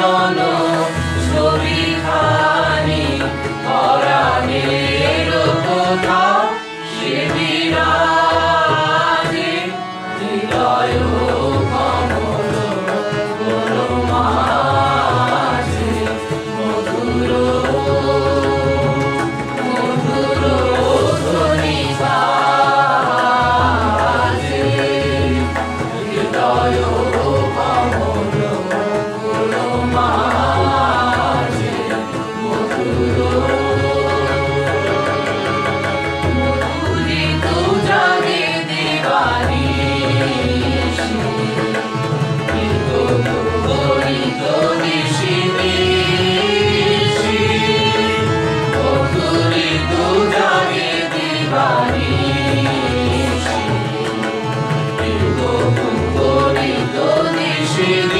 no, no. Shri